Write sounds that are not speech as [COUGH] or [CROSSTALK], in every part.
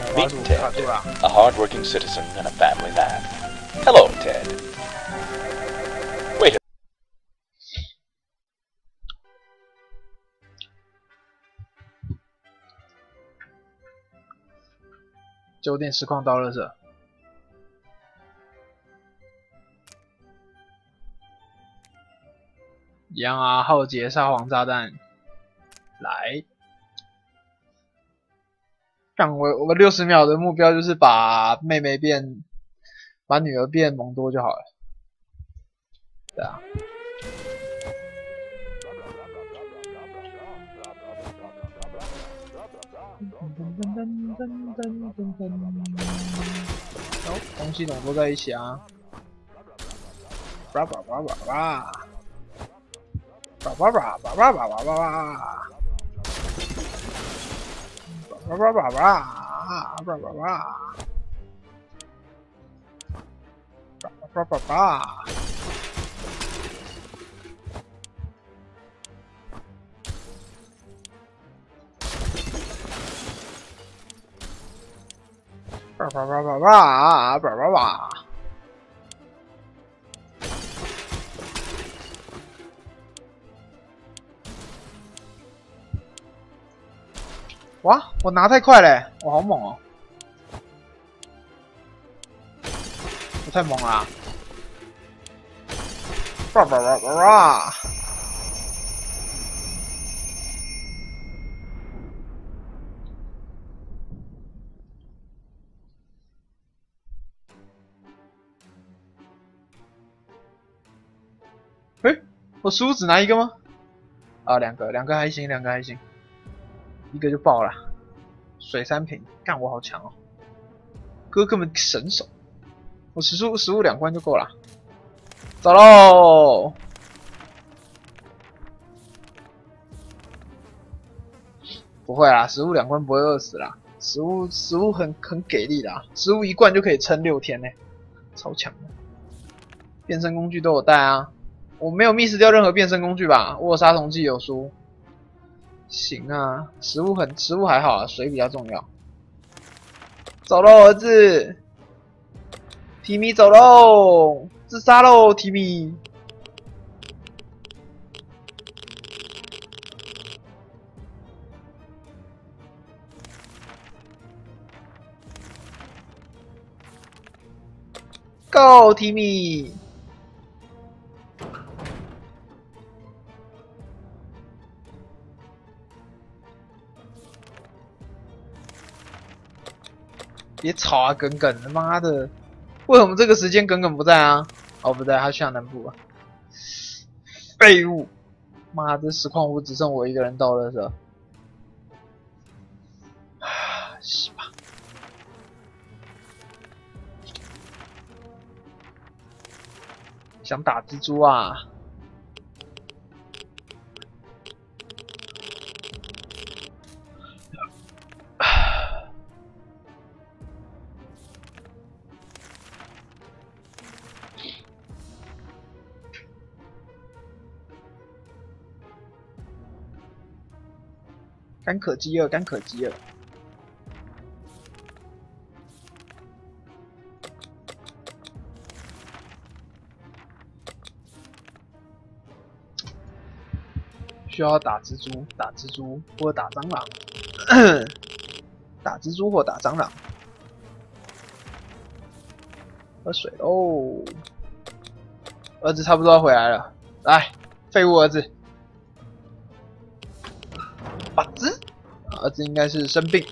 么滑鼠 Meet 卡住 Ted, 了？ a hardworking citizen and a family man. Hello, Ted. Wait a 九点实况到了这。一样啊，浩劫沙皇炸弹， 我我六十秒的目标就是把妹妹变，把女儿变蒙多就好了。对啊。哦，东西怎么都在一起啊？叭叭叭叭叭，叭叭叭叭叭叭叭叭叭，叭叭叭叭，叭叭叭叭，叭叭叭叭。叭叭叭叭叭叭哇，我拿太快嘞，我好猛哦！我太猛了、啊！叭叭叭叭叭！诶，我食物只拿一个吗？啊，两个，两个还行，两个还行，一个就爆了。水三瓶，干我好强哦！哥根本神手，我食物食物两关就够了。走喽！不会啦，食物两关不会饿死啦。食物食物很很给力的，食物一罐就可以撑六天呢，超强的。变身工具都有带啊。我没有 miss 掉任何变身工具吧？我有杀虫剂有输，行啊，食物很食物还好啊，水比较重要。走喽，儿子，提米走喽，自杀喽，提米。Go，提米。别吵啊，耿耿！他妈的，为什么这个时间耿耿不在啊？哦，不对，他去向南部了。废物！妈的，实况屋只剩我一个人到了是吧？啊，是吧？想打蜘蛛啊？可饥饿，干可饥饿。需要打蜘蛛，打蜘蛛或打蟑螂，[COUGHS] 打蜘蛛或打蟑螂。喝水喽，儿子差不多要回来了，来，废物儿子。把子，儿子应该是生病，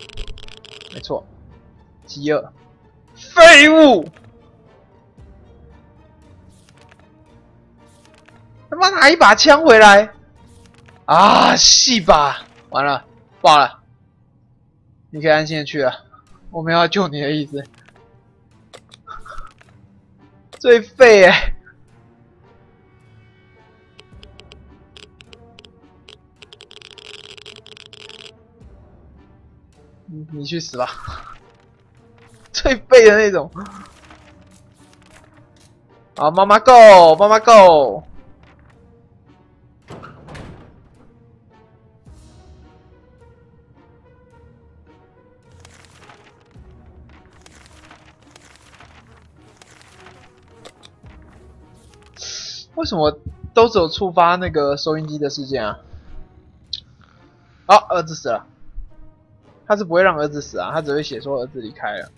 没错，饥饿，废物，他妈拿一把枪回来，啊，戏吧，完了，爆了，你可以安心的去了，我没有要救你的意思，最废哎。你去死吧。最背的那种。啊，妈妈 go 妈妈 go。为什么都只有触发那个收音机的事件啊？啊，儿子死了。他是不会让儿子死啊，他只会写说儿子离开了。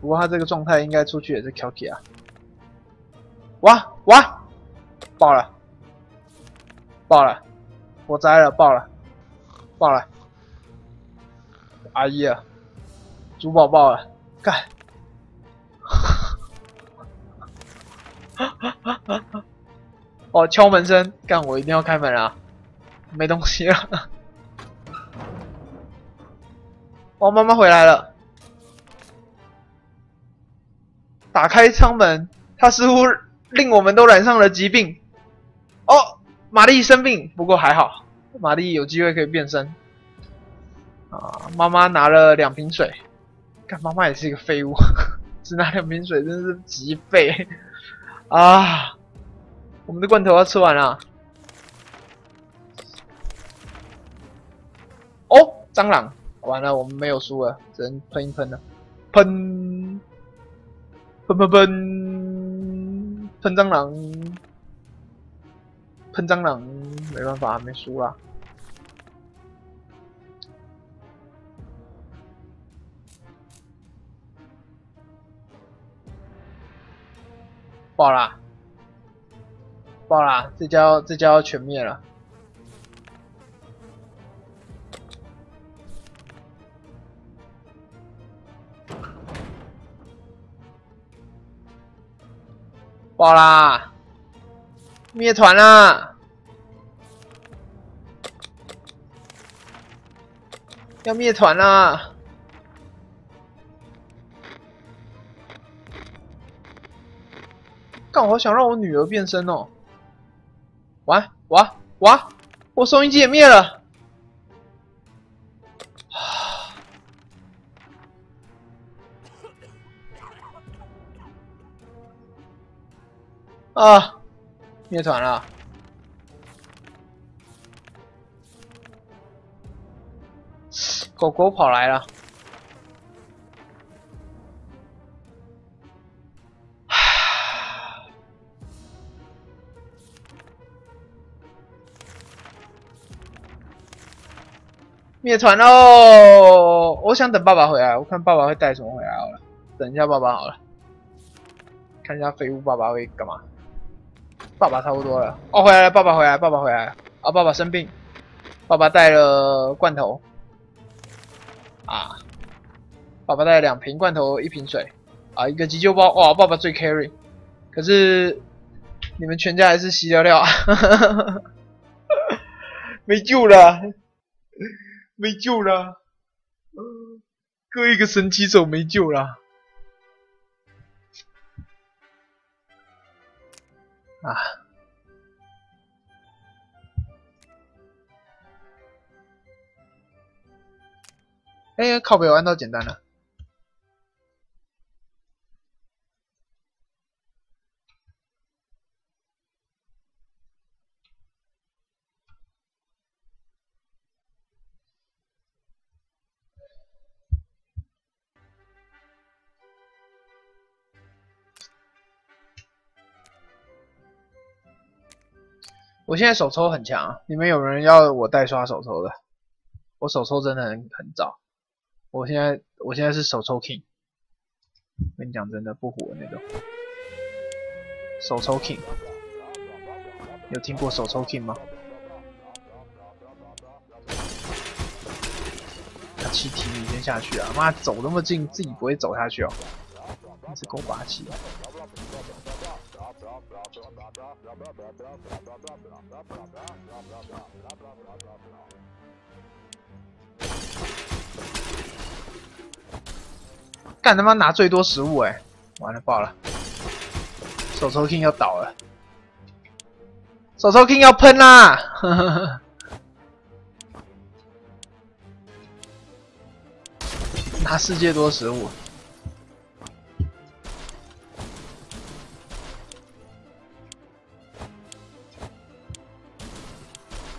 不过他这个状态应该出去也是 Q K 啊。哇哇，爆了，爆了，火灾了，爆了，爆了。阿姨啊，珠宝爆了，干！[LAUGHS] 哦，敲门声，干！我一定要开门啊！没东西了。哦，妈妈回来了。打开舱门，她似乎令我们都染上了疾病。哦，玛丽生病，不过还好，玛丽有机会可以变身。啊，妈妈拿了两瓶水。看，妈妈也是一个废物，[LAUGHS] 只拿两瓶水，真是极废啊！我们的罐头要吃完了。哦，蟑螂。完了，我们没有输了，只能喷一喷了。喷，喷喷喷，喷蟑螂，喷蟑螂，没办法，没输了。爆啦！爆啦！这家这家要全灭了。爆啦！灭团啦！要灭团啦！干，我好想让我女儿变身哦！哇哇哇！我收音机也灭了！啊！灭团了！狗狗跑来了！[SIGHS] 灭团喽！我想等爸爸回来，我看爸爸会带什么回来好了。等一下爸爸好了，看一下废物爸爸会干嘛。爸爸差不多了哦，回来了！爸爸回来，爸爸回来啊！爸爸生病，爸爸带了罐头啊！爸爸带了两瓶罐头，一瓶水啊，一个急救包哇！爸爸最 carry，可是你们全家还是稀掉掉，[LAUGHS] 没救了，没救了，哥一个神奇手没救了。啊！哎，靠北玩到简单了。我现在手抽很强，你们有人要我代刷手抽的？我手抽真的很很早，我现在我现在是手抽 king，跟你讲真的不火那种，手抽 king，有听过手抽 king 吗？他气体你先下去啊！妈走那么近，自己不会走下去哦，真是够霸气。干他妈拿最多食物哎！完了爆了！手抽 king 要倒了，手抽 king 要喷啦！[LAUGHS] 拿世界多食物。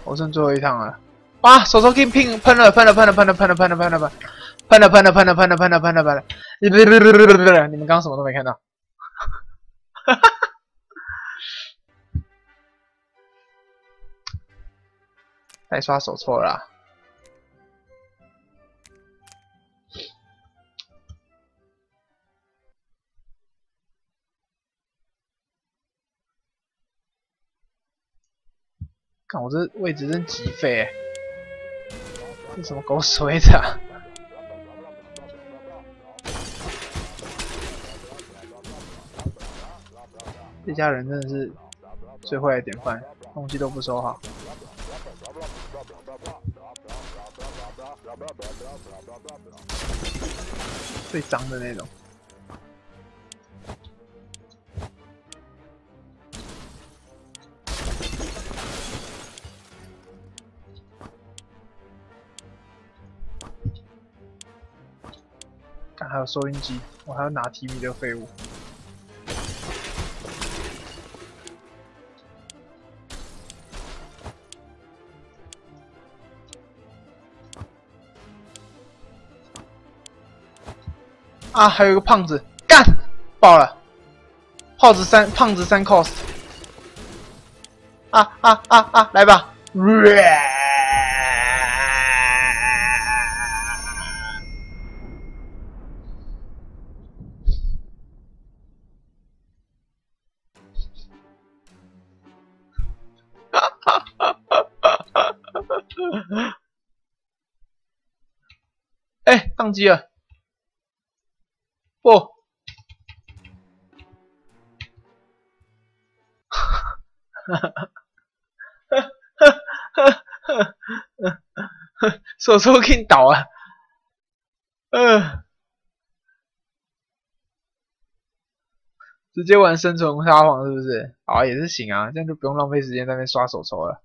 我剩最后一趟了，哇！手手给喷喷了，喷了，喷了，喷了，喷了，喷了，喷了，喷了，喷了，喷了，喷了，喷了，喷了，喷了，喷了！你们你们刚什么都没看到，哈哈！再刷手错了。看我这位置真挤废哎！这什么狗屎位置啊！[LAUGHS] 这家人真的是最坏的典范，东西都不收好，最脏的那种。还有收音机，我还要拿提米的废物。啊，还有一个胖子，干爆了！耗子三，胖子三 cost。啊啊啊啊！来吧！哎，宕机了！不，哈哈哈哈哈哈！手抽给你倒啊！嗯，直接玩生存沙皇是不是？啊，也是行啊，这样就不用浪费时间在那刷手抽了。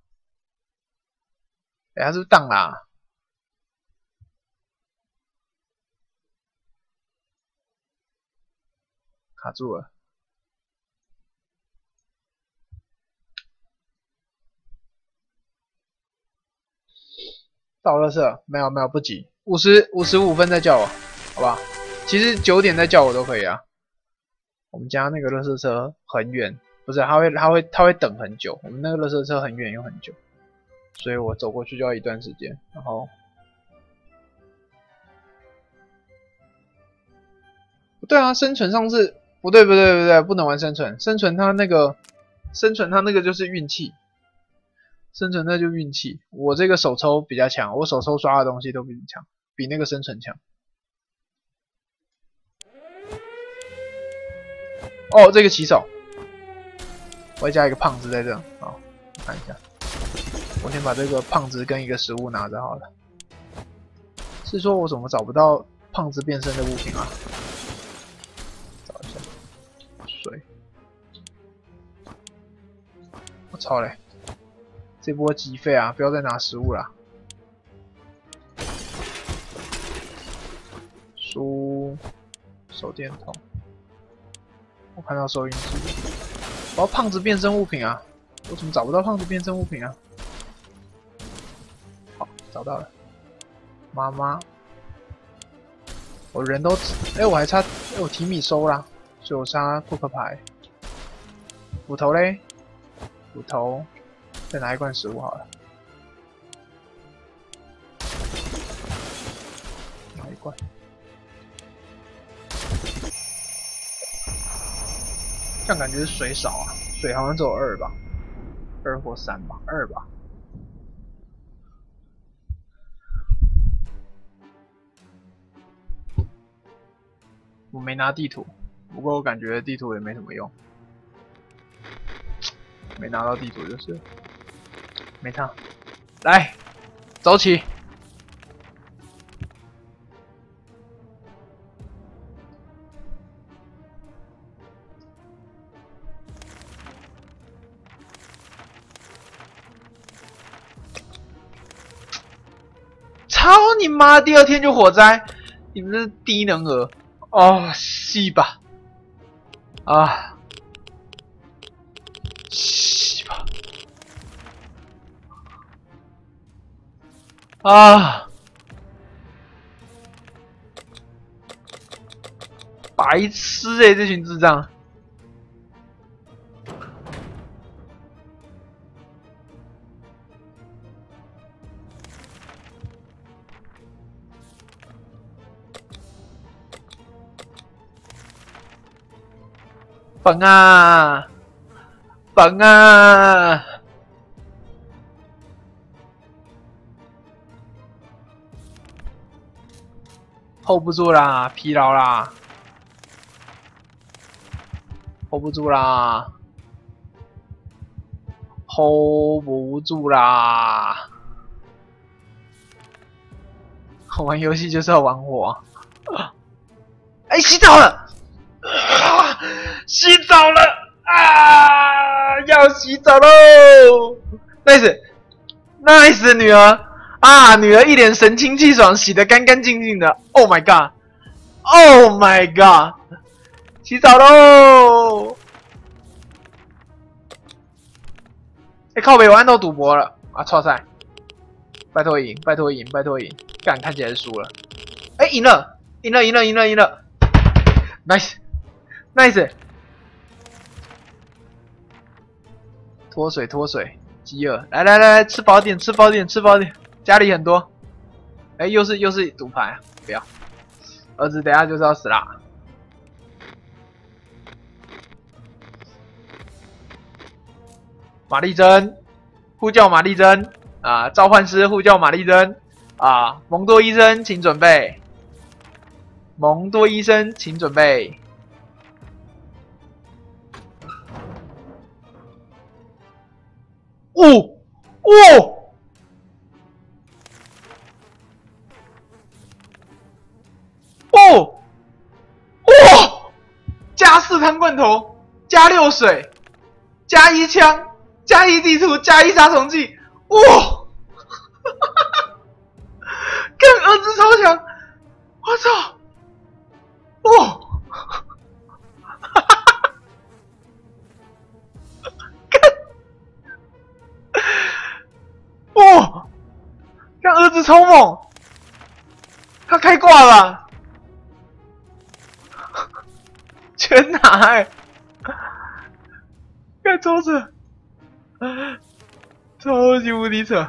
哎，他是不是荡啦？卡住了，到垃圾没有没有不急，五十五十五分再叫我，好吧？其实九点再叫我都可以啊。我们家那个垃圾车很远，不是，他会他会他会等很久。我们那个垃圾车很远又很久，所以我走过去就要一段时间。然后，不对啊，生存上是。不对不对不对，不能玩生存，生存它那个生存它那个就是运气，生存那就运气。我这个手抽比较强，我手抽刷的东西都比你强，比那个生存强。哦，这个骑手，我会加一个胖子在这，好，看一下，我先把这个胖子跟一个食物拿着好了。是说我怎么找不到胖子变身的物品啊？水，我操嘞！这波击废啊！不要再拿食物了。书、手电筒，我看到收音机。我要胖子变身物品啊！我怎么找不到胖子变身物品啊？好，找到了。妈妈，我人都……哎，我还差……哎，我提米收了，九杀扑克牌。斧头嘞？斧头，再拿一罐食物好了。拿一罐，这样感觉是水少啊，水好像只有二吧，二或三吧，二吧。我没拿地图，不过我感觉地图也没什么用。没拿到地图就是，没差，来，走起！操你妈！第二天就火灾，你们这是低能儿！哦，戏吧，啊！啊！白痴哎，这群智障！绑啊！绑啊！hold 不住啦，疲劳啦，hold 不住啦，hold 不住啦！玩游戏就是要玩火。哎，洗澡了！洗澡了啊！要洗澡喽！Nice，Nice，女儿啊，女儿一脸神清气爽，洗得干干净净的。Oh my god！Oh my god！洗澡喽！哎，靠北玩到赌博了啊！超赛，拜托赢，拜托赢，拜托赢！干，看起来是输了。哎，赢了，赢了，赢了，赢了，赢了！Nice Nice！脱水脱水，饥饿，来来来来，吃饱点，吃饱点，吃饱点，家里很多。哎，又是又是赌牌，不要，儿子等下就是要死啦。玛丽珍，呼叫玛丽珍啊！召唤师呼叫玛丽珍啊！蒙多医生，请准备。蒙多医生，请准备。哦哦哦哦！加四汤罐头，加六水，加一枪，加一地图，加一杀虫剂。哇！跟儿子超强！我操！超猛，他开挂了，全拿哎！看桌子，超级无敌扯！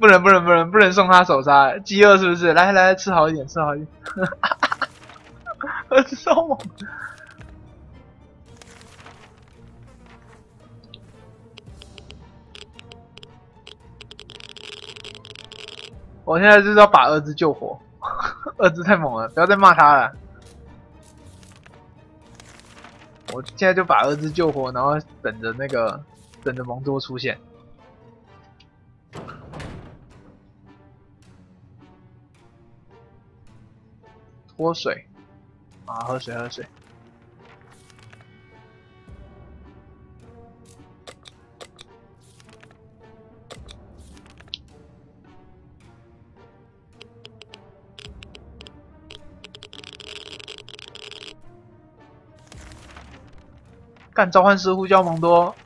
不能不能不能不能送他手杀，饥饿是不是？来来来吃好一点，吃好一点。[LAUGHS] 超猛！我现在就是要把儿子救活，[LAUGHS] 儿子太猛了，不要再骂他了。我现在就把儿子救活，然后等着那个等着蒙多出现。脱水，啊，喝水，喝水。干召唤师呼叫蒙多，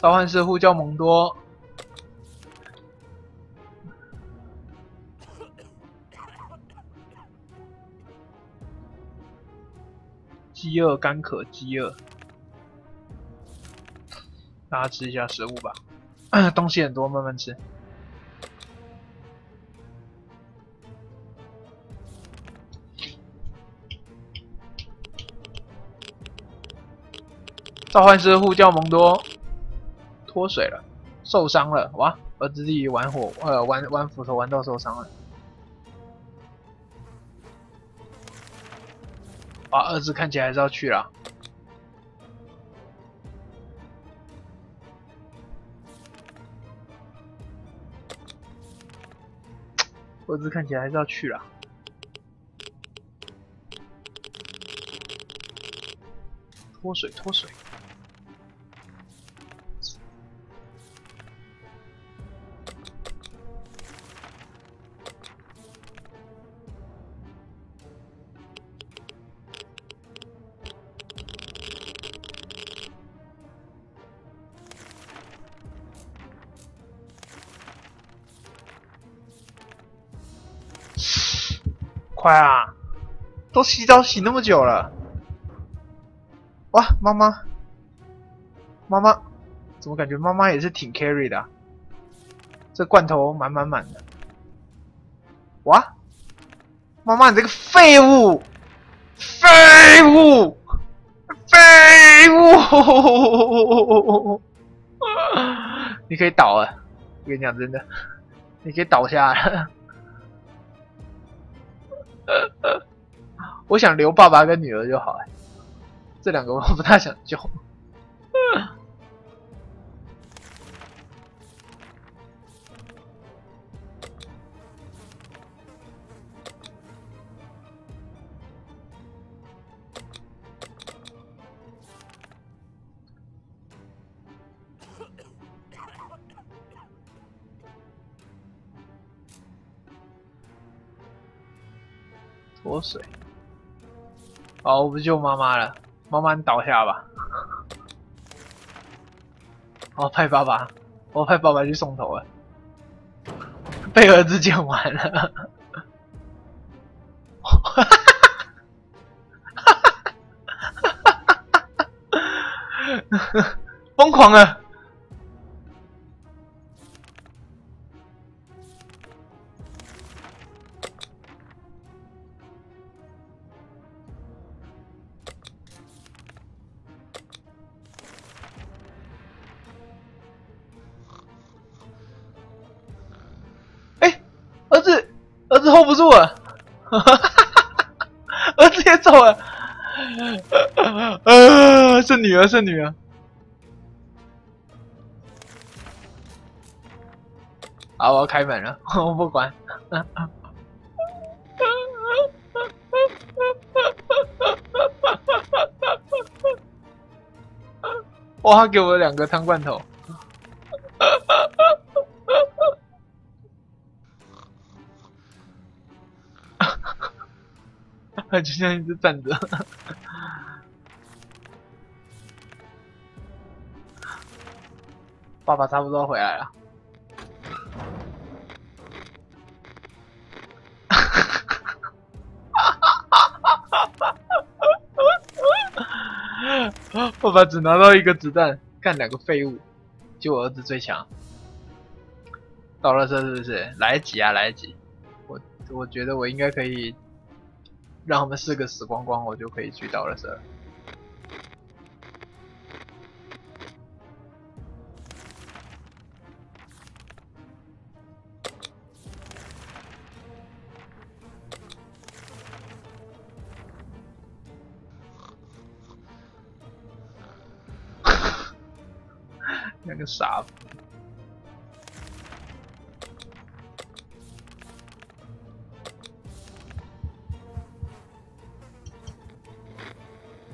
召唤师呼叫蒙多。饥饿，干渴，饥饿，大家吃一下食物吧，[COUGHS] 东西很多，慢慢吃。召唤师呼叫蒙多，脱水了，受伤了，哇！儿子自己玩火，呃，玩玩斧头玩到受伤了。啊，儿子看起来还是要去了。儿子看起来还是要去了。脱水，脱水。快啊！都洗澡洗那么久了，哇！妈妈，妈妈，怎么感觉妈妈也是挺 carry 的？这罐头满满满的，哇！妈妈，你这个废物，废物，废物！[LAUGHS] 你可以倒了，我跟你讲真的，你可以倒下了。我想留爸爸跟女儿就好了，这两个我 [LAUGHS] 不太想救。脱水。好，我不救妈妈了，妈妈你倒下吧。[LAUGHS] 好派爸爸，我派爸爸去送头了。被儿子捡完了，[LAUGHS] 疯狂了。女儿，是女儿。好，我要开门了，[LAUGHS] 我不管。[LAUGHS] 哇，他给我两个汤罐头。[LAUGHS] 就像一直站着，爸爸差不多回来了。[LAUGHS] 爸爸只拿到一个子弹，干两个废物，就我儿子最强。到了这是不是来得及啊？来得及！我我觉得我应该可以。让他们四个死光光，我就可以去到了这。那个傻。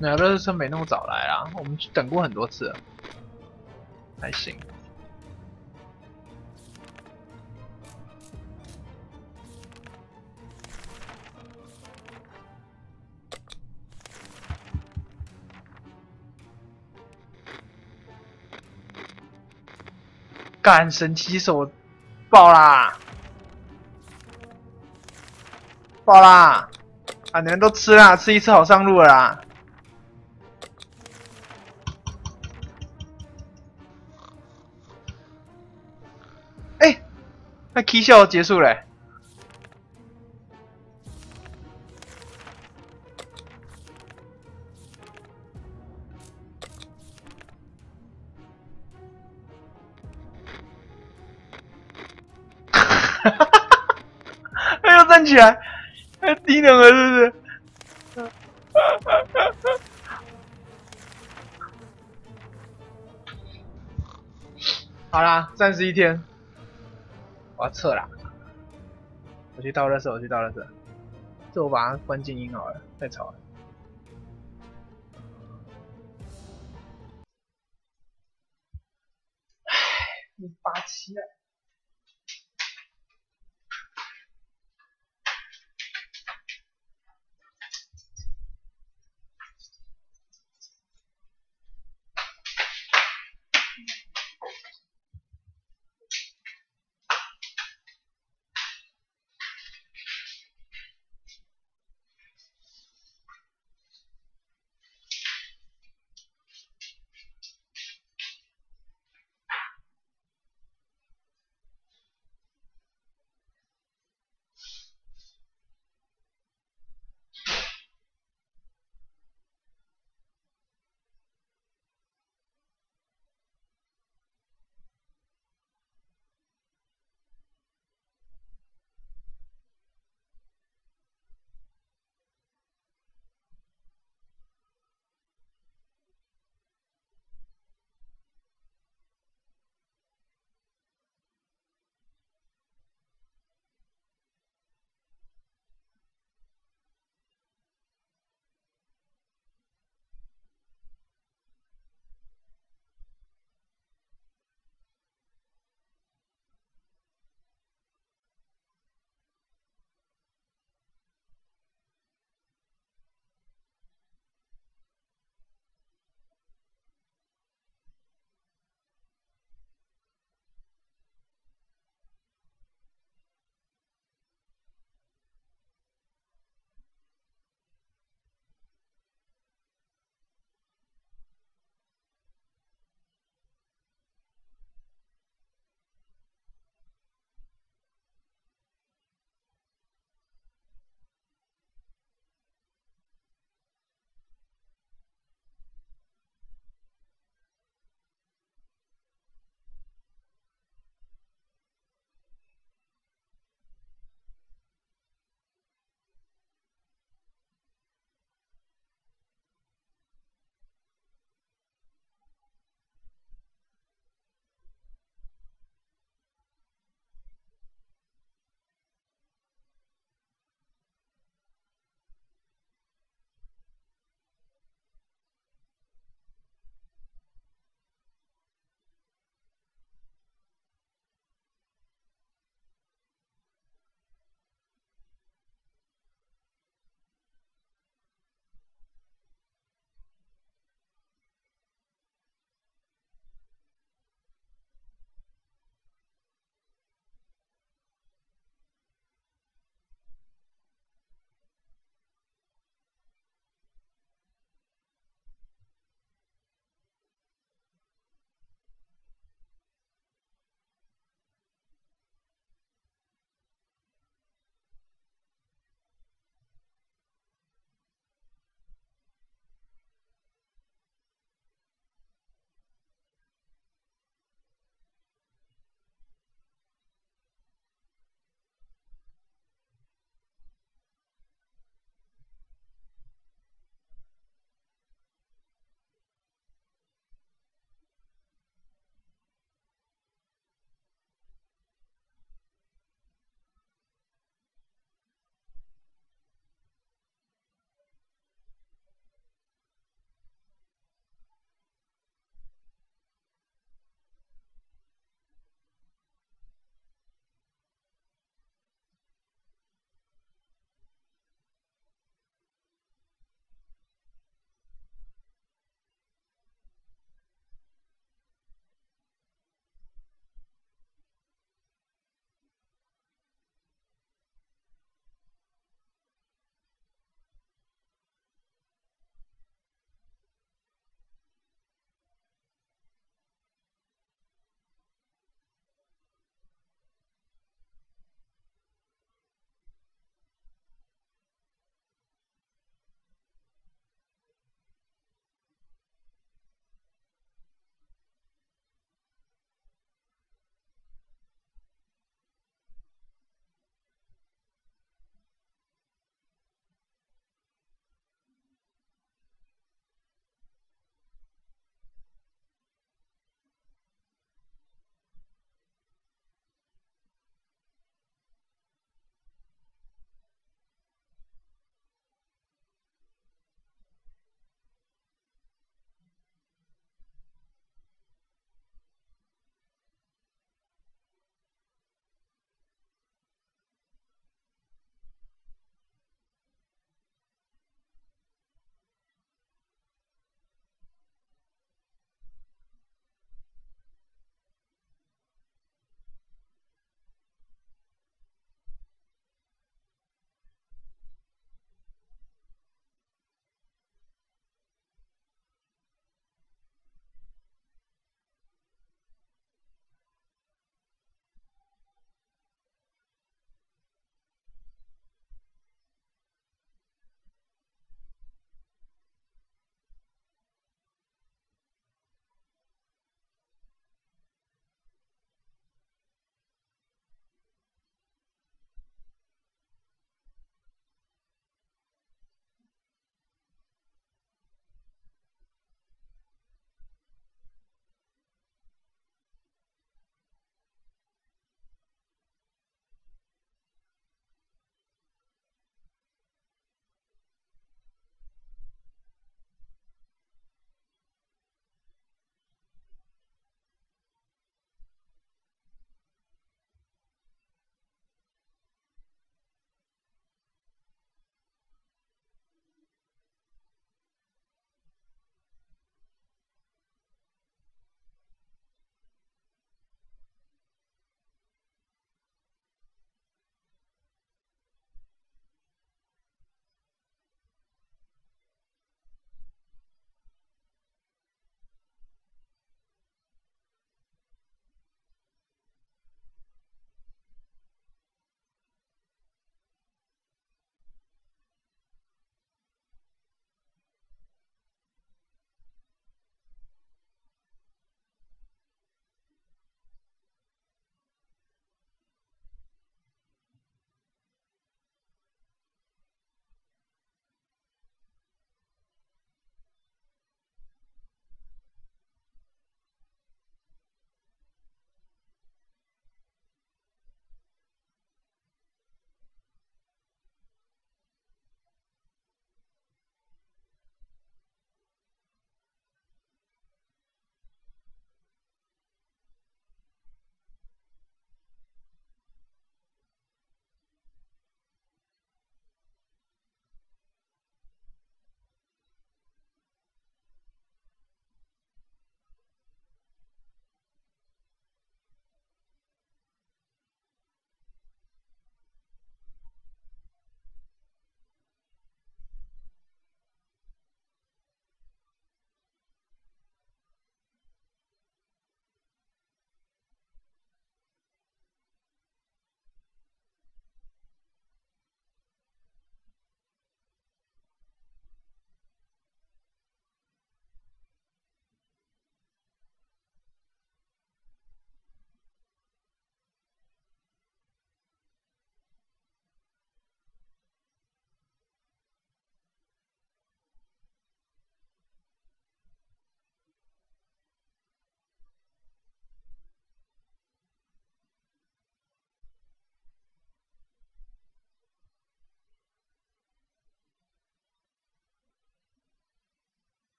那热车没那么早来啊，我们等过很多次，还行。干神奇手爆啦！爆啦！啊，你们都吃啦，吃一次好上路了啦！那 K 笑结束了！站起来，太低能了是不是？好啦，三十一天。我要撤了，我去倒热水，我去倒热水。这我把它关静音好了，太吵了。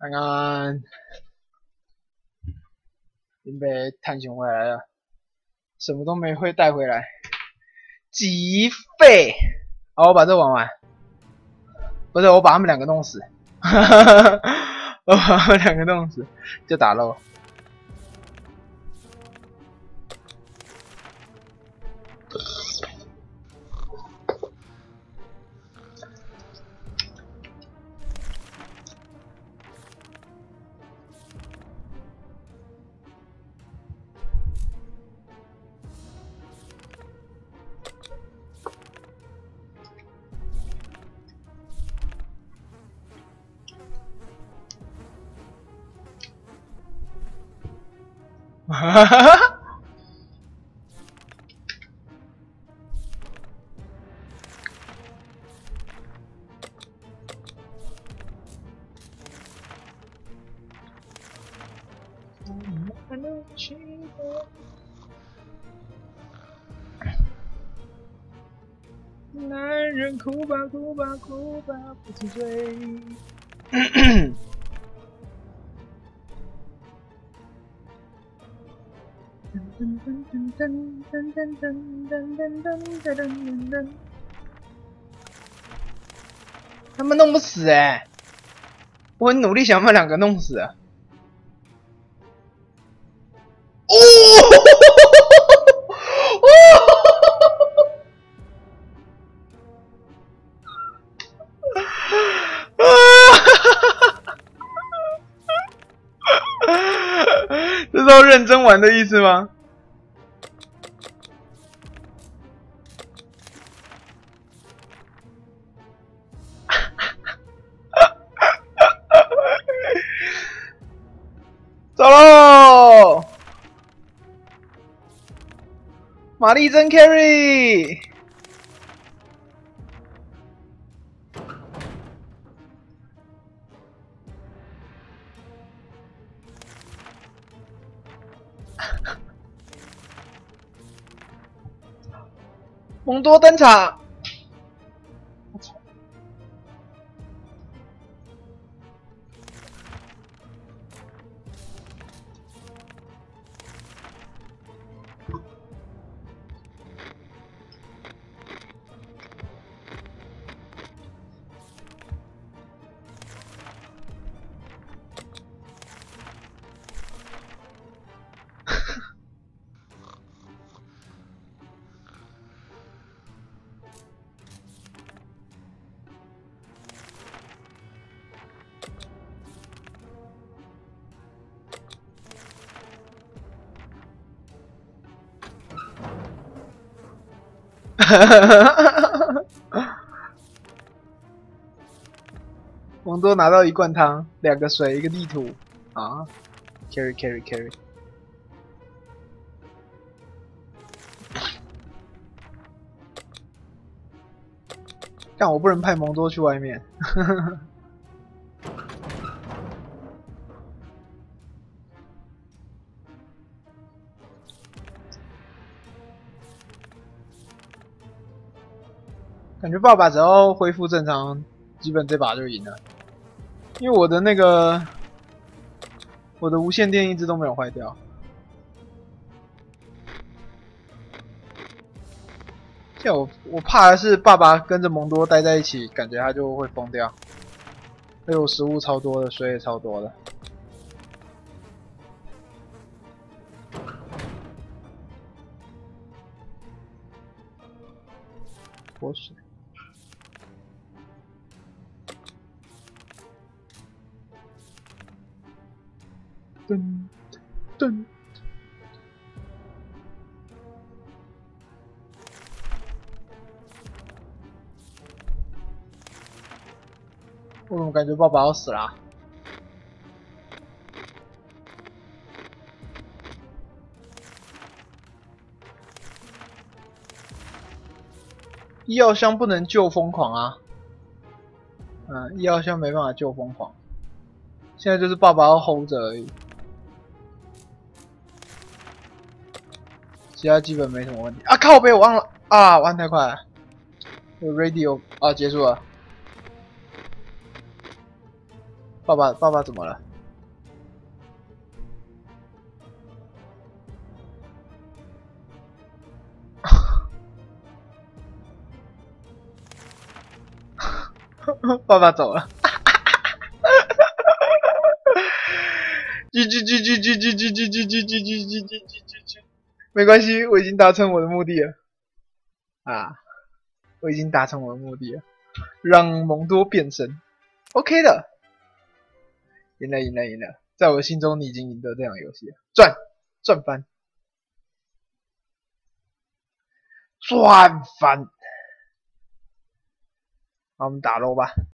刚刚林北探险回来了，什么都没会带回来，极废。好，我把这玩完。不是，我把他们两个弄死。[LAUGHS] 我把他们两个弄死，就打喽。哈 [LAUGHS] 哈男人哭吧哭吧哭吧不知罪。[COUGHS] 他们弄不死哎！我很努力想把两个弄死。哦！[LAUGHS] 这是认真玩的意思吗？玛丽珍 carry，蒙多登场。哈哈哈！蒙多拿到一罐汤，两个水，一个地图啊！carry carry carry！但我不能派蒙多去外面。感觉爸爸只要恢复正常，基本这把就赢了。因为我的那个，我的无线电一直都没有坏掉。现在我我怕的是爸爸跟着蒙多待在一起，感觉他就会疯掉。哎呦，食物超多的，水也超多的。噔，我怎么感觉爸爸要死了？医药箱不能救疯狂啊！嗯，医药箱没办法救疯狂，现在就是爸爸要 hold 着而已。其他基本没什么问题啊！靠背，我忘了啊，玩太快了。Radio 啊，结束了。爸爸，爸爸怎么了？[LAUGHS] 爸爸走了。叽叽叽叽叽叽叽叽叽叽叽叽。没关系，我已经达成我的目的了。啊，我已经达成我的目的了，让蒙多变身，OK 的。赢了，赢了，赢了！在我心中，你已经赢得这场游戏了，赚赚翻，赚翻！好，我们打喽吧。